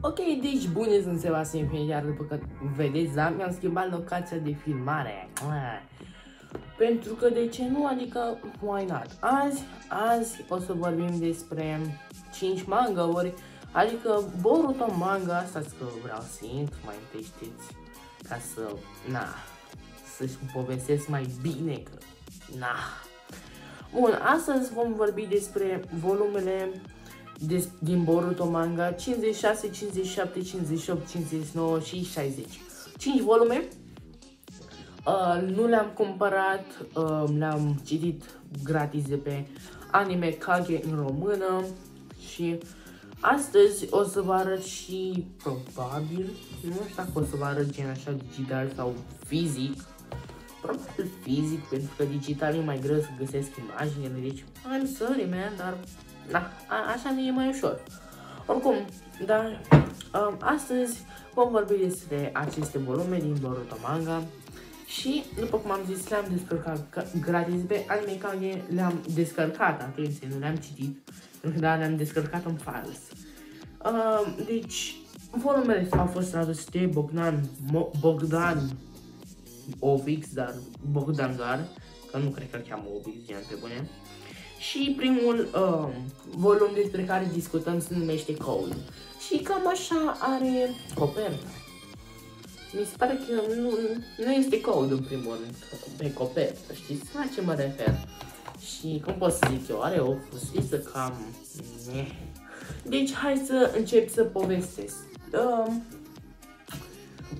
Ok, deci bune sunt Sebastian iar după că vedeți, da, mi-am schimbat locația de filmare. Pentru că de ce nu, adică why not? Azi, azi o să vorbim despre 5 manga-uri, adică Boruto manga, asta că vreau să intru mai întâi știți, ca să, na, să-și povestesc mai bine, că, na. Bun, astăzi vom vorbi despre volumele des, din Boruto Manga 56, 57, 58, 59 și 60. 5 volume. Uh, nu le-am cumpărat, uh, le-am citit gratis de pe Anime Kage în română și astăzi o să vă arăt și probabil, nu știu dacă o să vă arăt gen așa digital sau fizic, probabil fizic, pentru că digital e mai greu să găsesc imaginele, deci I'm sorry man, dar da, a, așa mi e mai ușor. Oricum, dar um, astăzi vom vorbi despre aceste volume din Boruto Manga și, după cum am zis, le-am descărcat gratis pe Anime Kage, le-am descărcat, atenție, nu le-am citit, dar le-am descărcat în files. Uh, deci, volumele au fost traduse de Bogdan, Mo Bogdan Ovix, dar Bogdan doar, că nu cred că îl cheamă Ovix, gen pe bune. Și primul uh, volum despre care discutăm se numește Code. Și cam așa are coperta. Mi se pare că nu, nu este code în primul rând pe copertă, știți la ce mă refer? Și cum pot să zic eu, are o fusisă cam... Deci hai să încep să povestesc. Uh,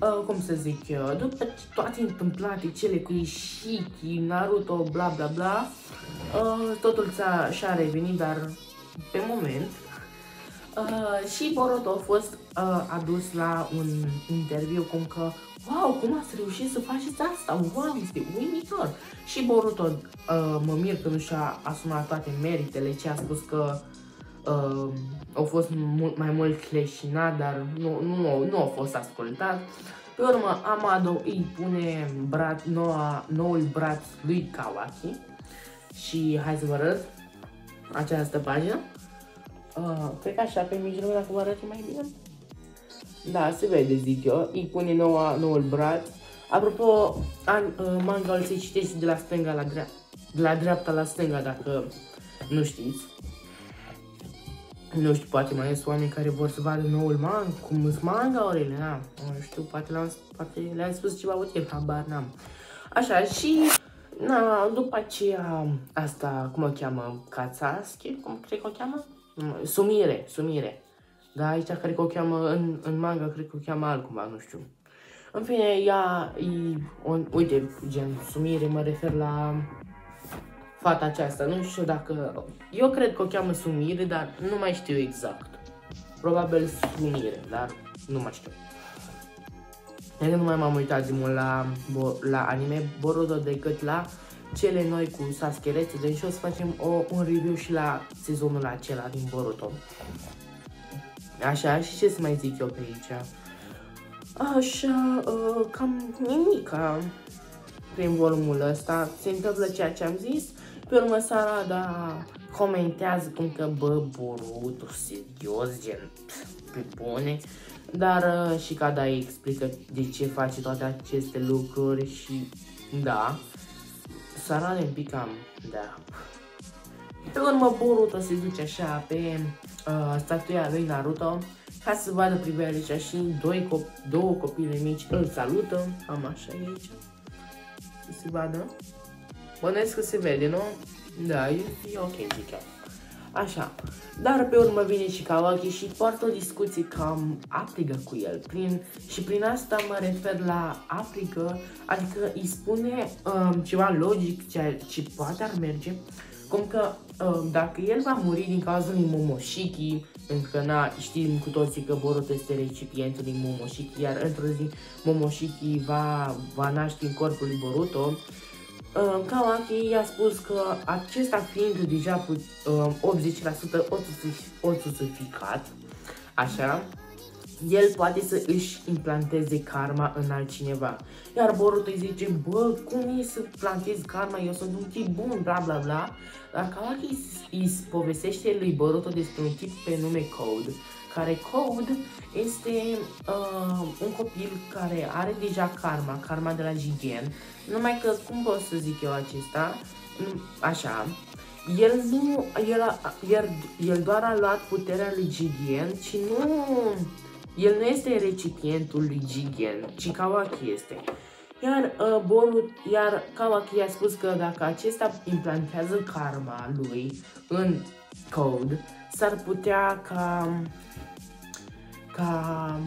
uh, cum să zic eu, după toate întâmplate cele cu Ishiki, Naruto, bla bla bla, uh, totul ți-a, și-a revenit, dar pe moment. Uh, și Boruto a fost uh, adus la un interviu cum că Wow, cum ați reușit să faceți asta? Wow, este uimitor! Și Boruto, uh, mă mir că nu și-a asumat toate meritele, ce a spus că uh, au fost mult mai mult cleșinat, dar nu, nu, nu, nu a fost ascultat. Pe urmă, Amado îi pune brat, noua, noul braț lui Kawaki și hai să vă arăt această pagină. Uh, cred că așa pe mijloc, dacă vă arăt mai bine. Da, se vede, zic eu. Îi pune noua, noul braț. Apropo, an, uh, manga se citește de la stânga la dreapta. De la dreapta la stânga, dacă nu știți. Nu știu, poate mai sunt oameni care vor să vadă noul manga, cum sunt manga orele, da. Nu știu, poate le-am poate le spus ceva util, habar n-am. Așa, și na, după aceea, asta, cum o cheamă, Katsuski, cum cred că o cheamă? Sumire, Sumire. Da, aici cred că o cheamă, în, în manga cred că o cheamă altcumva, nu știu. În fine, ea, e, on, uite, gen, Sumire, mă refer la fata aceasta. Nu știu dacă... Eu cred că o cheamă Sumire, dar nu mai știu exact. Probabil Sumire, dar nu mai știu. Eu nu mai m-am uitat de mult la, la anime Boruto decât la cele noi cu Sasuke Resident și o să facem o, un review și la sezonul acela din Boruto. Așa, și ce să mai zic eu pe aici? Așa, uh, cam nimica prin volumul ăsta. Se întâmplă ceea ce am zis. Pe urmă Sarada comentează cum că, bă, Boruto, serios, gen, pe bune. Dar uh, și Kada explică de ce face toate aceste lucruri și, da, Sarada un pic cam, da. Pe urmă Boruto se duce așa pe uh, statuia lui Naruto ca să vadă privilegea și doi cop- două copile mici îl salută, am așa aici, să se vadă. Bănesc că se vede, nu? Da, e, e ok, zic eu. Așa, dar pe urmă vine și Kawaki și poartă o discuție cam aprigă cu el. Prin, și prin asta mă refer la aprigă, adică îi spune um, ceva logic ce, ce poate ar merge, cum că um, dacă el va muri din cauza lui Momoshiki, pentru că na, știm cu toții că Boruto este recipientul lui Momoshiki, iar într-o zi Momoshiki va, va naște în corpul lui Boruto, Uh, Kawaki i-a spus că acesta fiind deja uh, 80% osusificat, așa, el poate să își implanteze karma în altcineva. Iar Boruto îi zice, bă, cum e să plantezi karma, eu sunt un tip bun, bla bla bla. Dar Kawaki îi povestește lui Boruto despre un tip pe nume Code, care Code este uh, un copil care are deja karma, karma de la Jigen, numai că, cum pot să zic eu acesta, așa, el nu, el, a, el, el doar a luat puterea lui Jigen, ci nu, el nu este recipientul lui Jigen, ci Kawaki este. Iar uh, Boru, iar Kawaki a spus că dacă acesta implantează karma lui în code, s-ar putea ca, ca,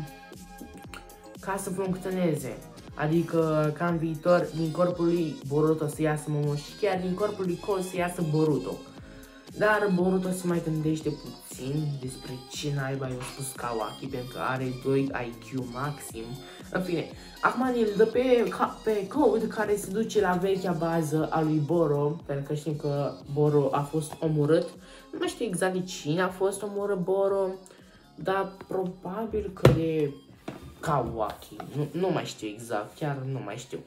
ca să funcționeze. Adică ca în viitor din corpul lui Boruto să iasă Momoshiki, iar din corpul lui Cole să iasă Boruto. Dar Boruto se mai gândește puțin despre ce naiba i-a spus Kawaki, pentru că are 2 IQ maxim. În fine, acum îl dă pe, pe Code care se duce la vechea bază a lui Boro, pentru că știm că Boro a fost omorât. Nu mai știu exact de cine a fost omorât Boro, dar probabil că de Kawaki. Nu, nu mai știu exact, chiar nu mai știu.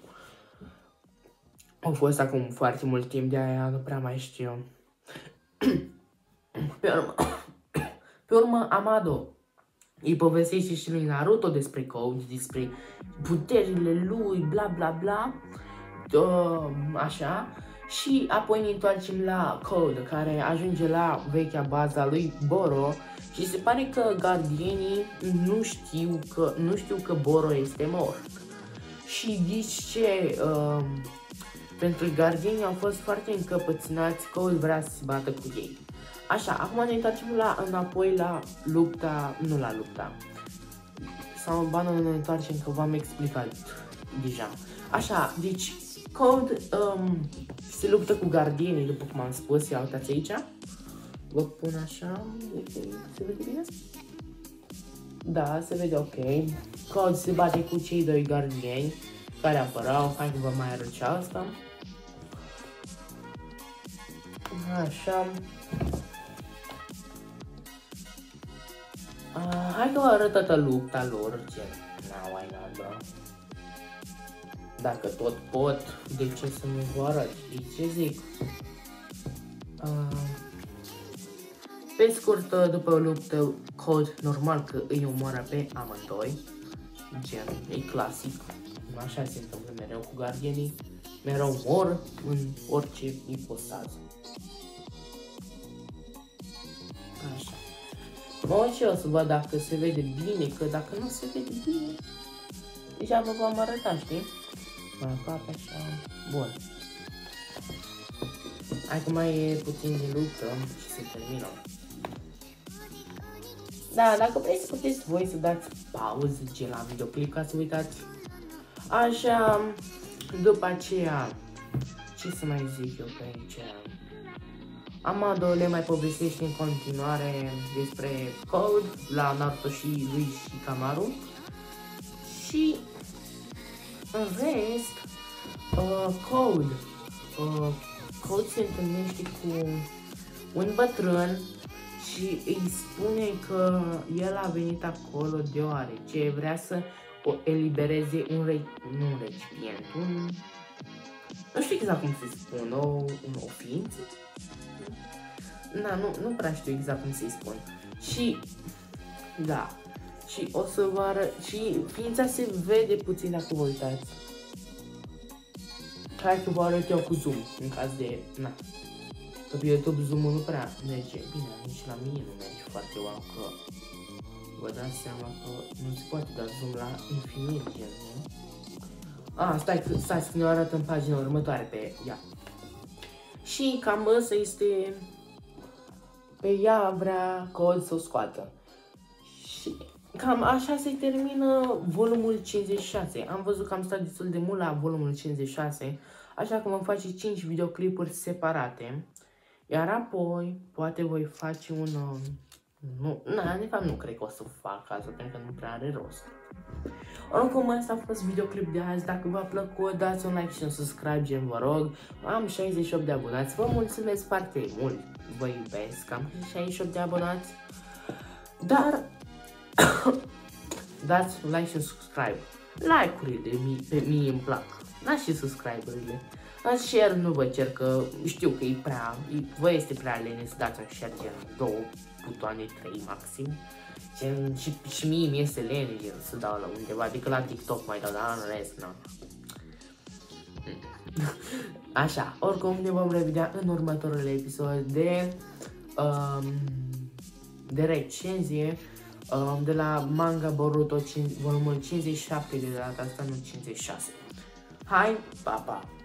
Au fost acum foarte mult timp de aia, nu prea mai știu. Pe urmă, pe urmă Amado îi povestește și lui Naruto despre Code, despre puterile lui, bla bla bla, uh, așa. Și apoi ne întoarcem la Code, care ajunge la vechea baza lui Boro și se pare că gardienii nu știu că, nu știu că Boro este mort. Și zici ce, uh, pentru gardienii au fost foarte încăpățânați că vrea să se bată cu ei. Așa, acum ne întoarcem la, înapoi la lupta, nu la lupta. Sau în bană ne întoarcem că v-am explicat deja. Așa, deci Code um, se luptă cu gardienii, după cum am spus, ia uitați aici. Vă pun așa, se vede bine? Da, se vede ok. Code se bate cu cei doi gardieni care apărau. Hai că vă mai arăt și asta. Așa. Uh, hai că vă arăt toată lupta lor, ce... Na, why not, bro? Dacă tot pot, de ce să nu vă arăt? De ce zic? Uh, pe scurt, după o luptă, Code normal că îi omoară pe amândoi. Gen, e clasic. Așa se întâmplă mereu cu gardienii. Mereu mor în orice ipostază. Așa. Mă și eu să văd dacă se vede bine, că dacă nu se vede bine, deja vă vom arăta, știi? Mai aproape așa, bun. Hai că mai e puțin de luptă și se termină. Da, dacă vreți să puteți voi să dați pauză ce la videoclip ca să uitați. Așa, după aceea, ce să mai zic eu pe aici? Amado le mai povestește în continuare despre Code la Naruto și lui și Kamaru. Și în rest, uh, Code. Uh, Code se întâlnește cu un bătrân și îi spune că el a venit acolo deoarece vrea să o elibereze un, re- nu un recipient, un... Nu știu exact cum se spune, o, un, o ființă? Na, nu, nu prea știu exact cum să-i spun. Și, da, și o să vă arăt, și ființa se vede puțin dacă vă uitați. Hai că vă arăt eu cu zoom, în caz de, na. Că pe YouTube zoom-ul nu prea merge. Bine, nici la mine nu merge foarte wow, că vă dați seama că nu se poate da zoom la infinit, gen, nu? Ah, stai, stai să ne arăt în pagina următoare pe ea. Și cam ăsta este pe ea vrea cod să o scoată. Și cam așa se termină volumul 56. Am văzut că am stat destul de mult la volumul 56, așa că vom face 5 videoclipuri separate. Iar apoi, poate voi face un... Uh, nu, na, de fapt nu cred că o să fac asta, pentru că nu prea are rost. Oricum, asta a fost videoclip de azi. Dacă v-a plăcut, dați un like și un subscribe, gen vă rog. Am 68 de abonați. Vă mulțumesc foarte mult. Vă iubesc. Am 68 de abonați. Dar dați un like și un subscribe. Like-urile pe mie îmi plac. Dați și subscribe-urile. Dați share nu vă cer că știu că e prea, e, vă este prea lene să dați un share gen două butoane, trei maxim. Ce, și, și mie mi este lene să dau la undeva, adică la TikTok mai dau, dar în rest, nu. Așa, oricum ne vom revedea în următorul episod de, um, de recenzie um, de la Manga Boruto 5, volumul 57 de data asta, nu 56. Hai, pa, pa!